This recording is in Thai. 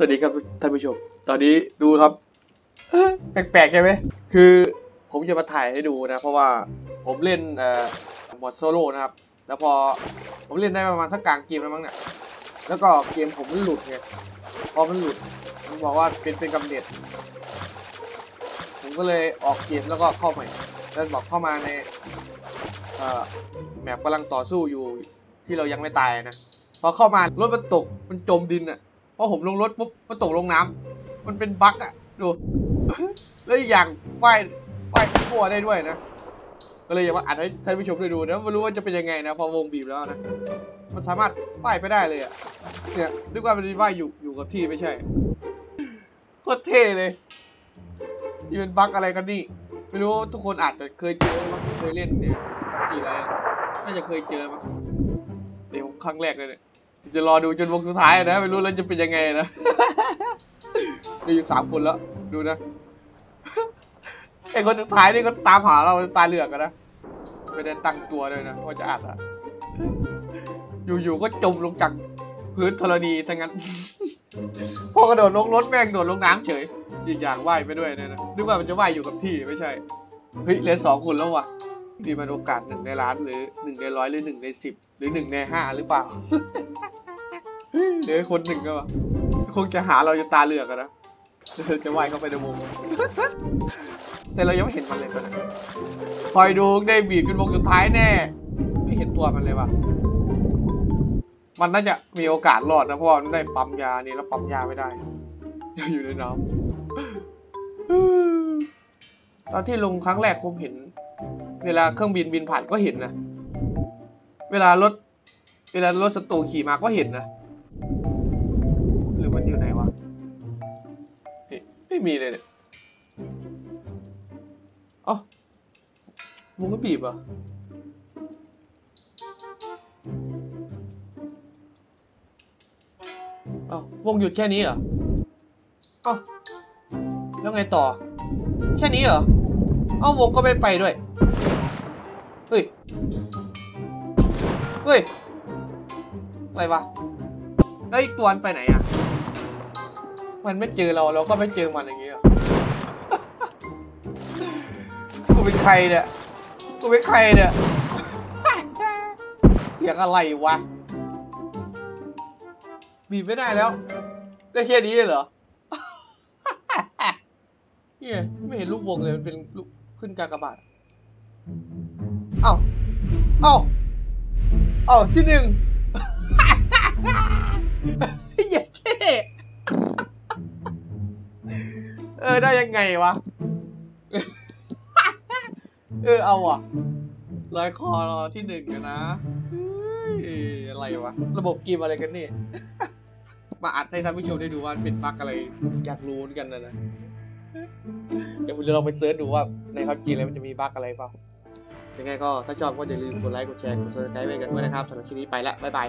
สวัสดีครับท่านผู้ชม ตอนนี้ดูครับ แปลกๆใช่ไหม คือผมจะมาถ่ายให้ดูนะ เพราะว่าผมเล่นเอ่อหมดโซโล่นะครับ แล้วพอผมเล่นได้ประมาณสักกลางเกมแล้วมั้งเนี่ย แล้วก็เกมผมมันหลุดไง พอมันหลุด มันบอกว่าเป็นเป็นกำเนิด ผมก็เลยออกเกมแล้วก็เข้าใหม่ แล้วบอกเข้ามาในเอ่อแมปกำลังต่อสู้อยู่ที่เรายังไม่ตายนะ พอเข้ามา รถมันตก มันจมดินอะ พอผมลงรถปุ๊บมันตกลงน้ำมันเป็นบั๊กอะดู แล้วอีกอย่างว่ายว่ายทั่วได้ด้วยนะ ก็เลยอยากมาอัดให้ท่านผู้ชมได้ดูนะไม่รู้ว่าจะเป็นยังไงนะ พอวงบีบแล้วนะ มันสามารถว่ายไปได้เลยอะเนี่ยนึกว่ามันจะว่ายอยู่อยู่กับที่ไม่ใช่โคตรเท่เลยนี่เป็นบั๊กอะไรกันนี่ ไม่รู้ทุกคนอาจจะเคยเจอมั้งเคยเล่นเนี่ยกี่อะไรอะน่าจะเคยเจอมั้งเดี๋ยวครั้งแรกเลยเนี่ย จะรอดูจนวงสุดท้ายนะไม่รู้แล้วจะเป็นยังไงนะมีอยู่สามคนแล้ว ดูนะไอ้คนสุดท้ายนี่ก็ตามหาเราตาเหลือกันนะไม่ได้ตั้งตัวเลยนะว่าจะอัดอะอยู่ๆก็จมลงจากพื้นธรณีทั้งนั้น พอกระโดดลงรถแม่งโดดลงน้ำเฉย อีกอย่างว่ายไปด้วยเนี่ยนะนึกว่ามันจะว่ายอยู่กับที่ไม่ใช่เฮ้ยเหลือสองคนแล้ววะนี่มันโอกาสหนึ่งในล้านหรือหนึ่งในร้อยหรือหนึ่งในสิบหรือหนึ่งในห้าหรือเปล่า เหลือคนหนึ่งก็คงจะหาเราจะตาเหลือกอะนะจะว่ายเข้าไปในวงแต่เรายังไม่เห็นมันเลยตอนนั้นคอยดูได้บีบจนวงสุดท้ายแน่ ไม่เห็นตัวมันเลยว่ะมันน่าจะมีโอกาสรอดนะเพราะว่ามันได้ปั๊มยานี่แล้วปั๊มยาไม่ได้อยู่ในน้ำตอนที่ลงครั้งแรกผมเห็น เวลาเครื่องบินบินผ่านก็เห็นนะเวลารถเวลารถศัตรูขี่มาก็เห็นนะ หรือมันอยู่ไหนวะเฮ้ยไม่มีเลยเนี่ยอ๋อวงก็บีบอะอ้าววงหยุดแค่นี้เหรอเอ้าแล้วไงต่อ แค่นี้เหรอเอ้าวงก็ไม่ไปด้วย เฮ้ย เฮ้ย อะไรวะ แล้วอีกตัวมันไปไหนอะ มันไม่เจอเราเราก็ไม่เจอมันอย่างเงี้ยกูเป็นใครเนี่ย กูเป็นใครเนี่ยเสียงอะไรวะ บีบไม่ได้แล้ว ได้แค่นี้เลยเหรอเนี่ยไม่เห็นลูกวงเลย มันเป็นลูกขึ้นกากบาทเอ้า เอ้า เอ้าที่หนึ่ง ออได้ยังไงวะ เออเอาอะร้อยคอรอที่หนึ่งอะนะเอ้ยอะไรวะ ระบบเกมอะไรกันเนี่ยมาอัดให้ท่านผู้ชมได้ดูว่ามันเป็น bug อะไร อยากรู้เหมือนกันนะนะ เดี๋ยวผมจะลองไป search ดูว่าใน PUBG แล้วมันจะมี bug อะไรเปล่ายังไงก็ถ้าชอบก็อย่าลืมกดไลค์ กดแชร์ กด subscribe ไว้กันด้วยนะครับสำหรับคลิปนี้ไปละบ๊ายบาย